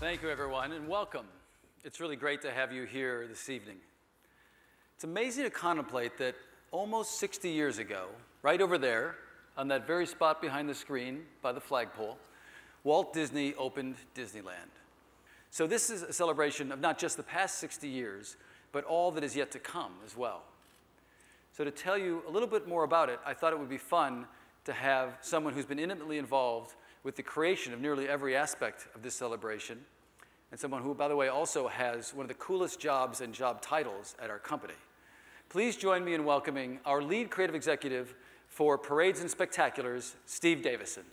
Thank you, everyone, and welcome. It's really great to have you here this evening. It's amazing to contemplate that almost 60 years ago, right over there, on that very spot behind the screen by the flagpole, Walt Disney opened Disneyland. So, this is a celebration of not just the past 60 years, but all that is yet to come as well. So, to tell you a little bit more about it, I thought it would be fun to have someone who's been intimately involved with the creation of nearly every aspect of this celebration, and someone who, by the way, also has one of the coolest jobs and job titles at our company. Please join me in welcoming our lead creative executive for Parades and Spectaculars, Steve Davison.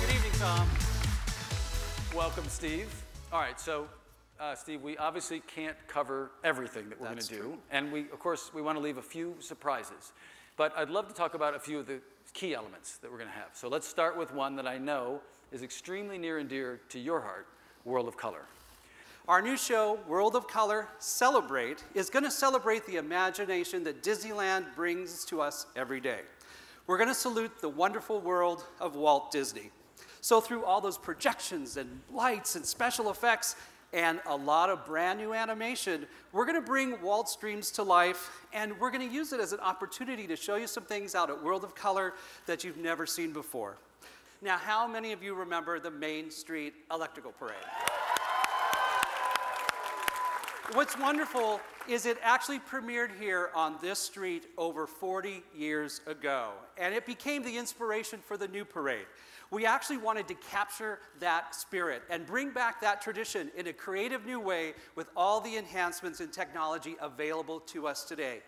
Good evening, Tom. Welcome, Steve. All right, so uh, Steve, we obviously can't cover everything that we're going to do, true. and we, of course, we want to leave a few surprises. But I'd love to talk about a few of the key elements that we're going to have. So let's start with one that I know is extremely near and dear to your heart, World of Color. Our new show, World of Color Celebrate, is going to celebrate the imagination that Disneyland brings to us every day. We're going to salute the wonderful world of Walt Disney. So, through all those projections and lights and special effects and a lot of brand new animation, we're going to bring Walt's dreams to life and we're going to use it as an opportunity to show you some things out at World of Color that you've never seen before. Now, how many of you remember the Main Street Electrical Parade? What's wonderful is it actually premiered here on this street over 40 years ago, and it became the inspiration for the new parade. We actually wanted to capture that spirit and bring back that tradition in a creative new way with all the enhancements and technology available to us today.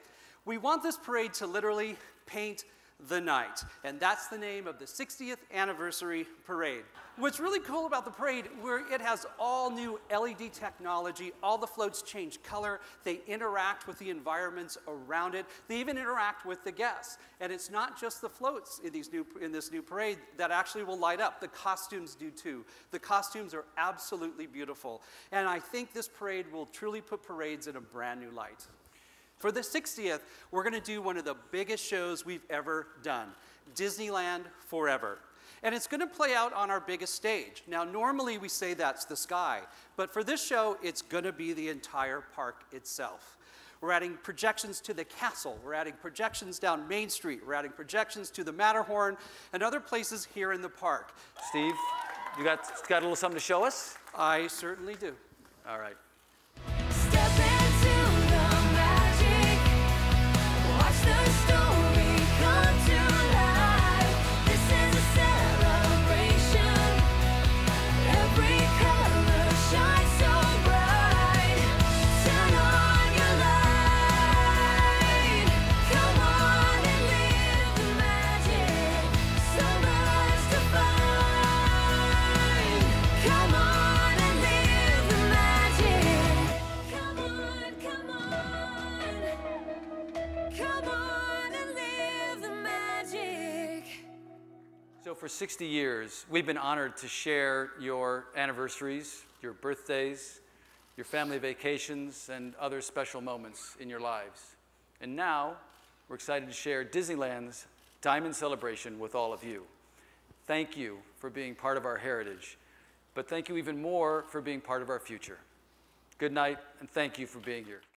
We want this parade to literally paint the night. And that's the name of the 60th anniversary parade. What's really cool about the parade, where it has all new LED technology, all the floats change color, they interact with the environments around it, they even interact with the guests. And it's not just the floats in, these new, in this new parade that actually will light up, the costumes do too. The costumes are absolutely beautiful. And I think this parade will truly put parades in a brand new light. For the 60th, we're going to do one of the biggest shows we've ever done Disneyland Forever. And it's going to play out on our biggest stage. Now, normally we say that's the sky, but for this show, it's going to be the entire park itself. We're adding projections to the castle. We're adding projections down Main Street. We're adding projections to the Matterhorn and other places here in the park. Steve, you got, got a little something to show us? I certainly do. All right. So, for 60 years, we've been honored to share your anniversaries, your birthdays, your family vacations, and other special moments in your lives. And now, we're excited to share Disneyland's Diamond Celebration with all of you. Thank you for being part of our heritage, but thank you even more for being part of our future. Good night, and thank you for being here.